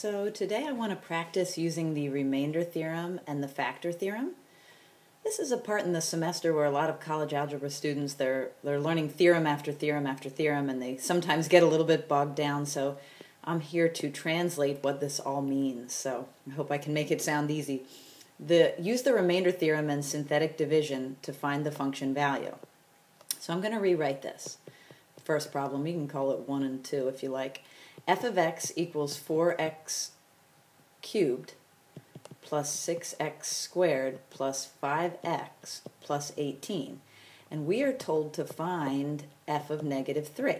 So today I want to practice using the remainder theorem and the factor theorem. This is a part in the semester where a lot of college algebra students, they're, they're learning theorem after theorem after theorem and they sometimes get a little bit bogged down. So I'm here to translate what this all means. So I hope I can make it sound easy. The, use the remainder theorem and synthetic division to find the function value. So I'm going to rewrite this. First problem, you can call it 1 and 2 if you like f of x equals 4x cubed plus 6x squared plus 5x plus 18. And we are told to find f of negative 3.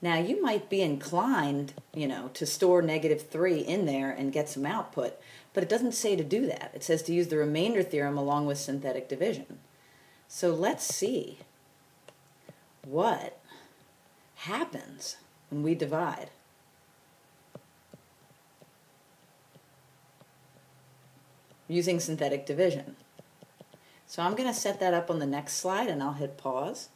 Now, you might be inclined, you know, to store negative 3 in there and get some output, but it doesn't say to do that. It says to use the remainder theorem along with synthetic division. So let's see what happens when we divide. Using synthetic division. So I'm going to set that up on the next slide and I'll hit pause.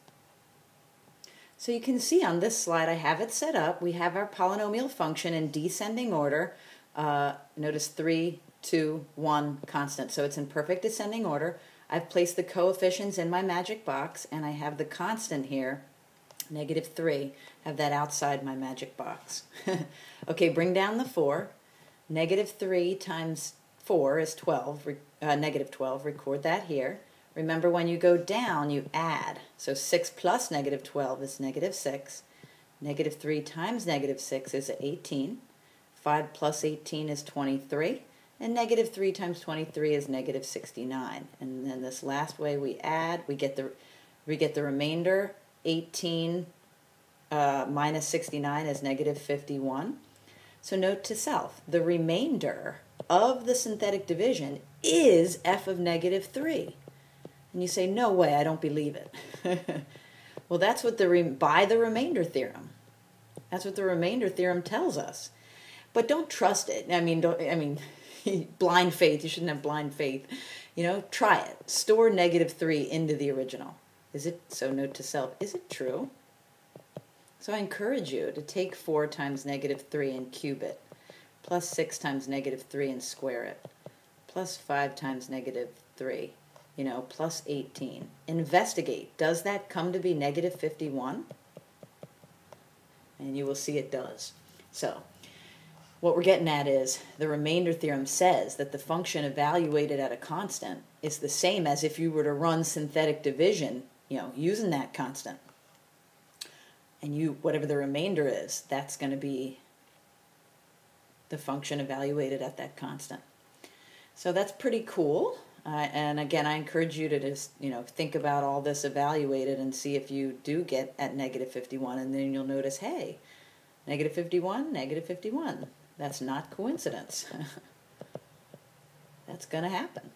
So you can see on this slide I have it set up. We have our polynomial function in descending order. Uh, notice 3, 2, 1 constant. So it's in perfect descending order. I've placed the coefficients in my magic box and I have the constant here, negative 3, have that outside my magic box. okay, bring down the 4. Negative 3 times 4 is 12, uh, negative 12. Record that here. Remember, when you go down, you add. So 6 plus negative 12 is negative 6. Negative 3 times negative 6 is 18. 5 plus 18 is 23. And negative 3 times 23 is negative 69. And then this last way we add, we get the, we get the remainder. 18 uh, minus 69 is negative 51. So note to self, the remainder of the synthetic division is f of negative 3. And you say, no way, I don't believe it. well, that's what the, by the remainder theorem. That's what the remainder theorem tells us. But don't trust it. I mean, don't, I mean, blind faith. You shouldn't have blind faith. You know, try it. Store negative 3 into the original. Is it, so note to self, is it true? So I encourage you to take 4 times negative 3 and cube it plus 6 times negative 3 and square it, plus 5 times negative 3, you know, plus 18. Investigate. Does that come to be negative 51? And you will see it does. So, what we're getting at is the remainder theorem says that the function evaluated at a constant is the same as if you were to run synthetic division, you know, using that constant. And you, whatever the remainder is, that's going to be the function evaluated at that constant. So that's pretty cool. Uh, and again, I encourage you to just, you know, think about all this evaluated and see if you do get at negative 51. And then you'll notice, hey, negative 51, negative 51. That's not coincidence. That's going to happen.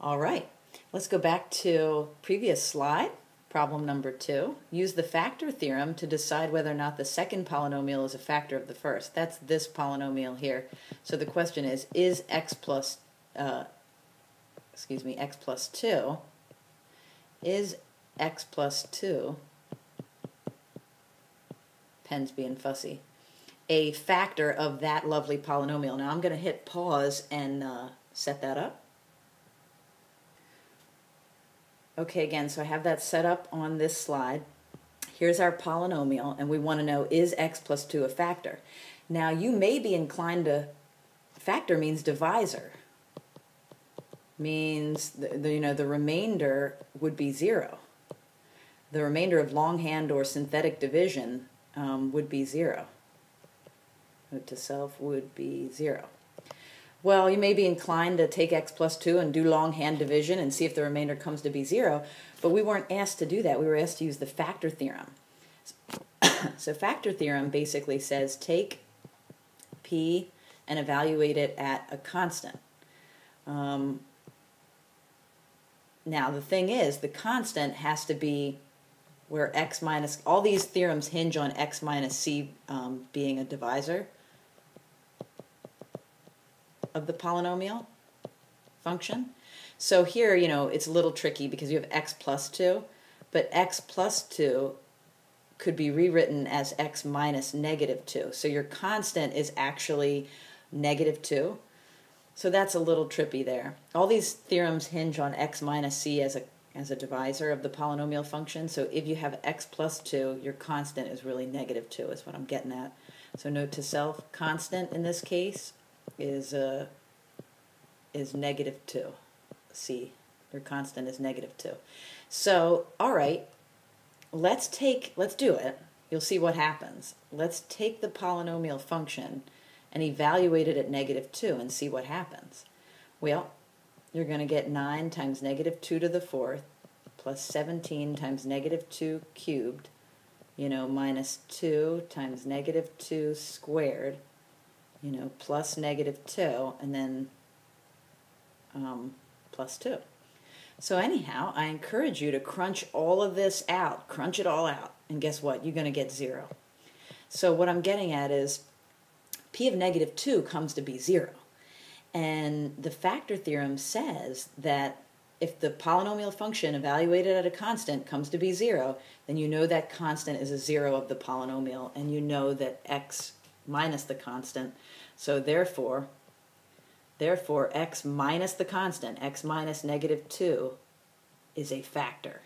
All right, let's go back to previous slide. Problem number two, use the factor theorem to decide whether or not the second polynomial is a factor of the first. That's this polynomial here. So the question is, is x plus, uh, excuse me, x plus 2, is x plus 2, pens being fussy, a factor of that lovely polynomial? Now I'm going to hit pause and uh, set that up. Okay, again, so I have that set up on this slide. Here's our polynomial, and we want to know, is x plus 2 a factor? Now, you may be inclined to, factor means divisor. Means, the, the, you know, the remainder would be 0. The remainder of longhand or synthetic division um, would be 0. Note to self would be 0. Well, you may be inclined to take x plus 2 and do longhand division and see if the remainder comes to be 0, but we weren't asked to do that. We were asked to use the factor theorem. so factor theorem basically says take p and evaluate it at a constant. Um, now, the thing is, the constant has to be where x minus, all these theorems hinge on x minus c um, being a divisor of the polynomial function. So here, you know, it's a little tricky because you have x plus 2, but x plus 2 could be rewritten as x minus negative 2. So your constant is actually negative 2. So that's a little trippy there. All these theorems hinge on x minus c as a as a divisor of the polynomial function. So if you have x plus 2, your constant is really negative 2 is what I'm getting at. So note to self, constant in this case is uh, is negative 2. C, your constant is negative 2. So, all right, let's take, let's do it. You'll see what happens. Let's take the polynomial function and evaluate it at negative 2 and see what happens. Well, you're going to get 9 times negative 2 to the fourth plus 17 times negative 2 cubed, you know, minus 2 times negative 2 squared, you know, plus negative 2, and then um, plus 2. So anyhow, I encourage you to crunch all of this out, crunch it all out, and guess what? You're going to get 0. So what I'm getting at is p of negative 2 comes to be 0. And the factor theorem says that if the polynomial function evaluated at a constant comes to be 0, then you know that constant is a 0 of the polynomial, and you know that x minus the constant. So therefore, Therefore, x minus the constant, x minus negative 2, is a factor.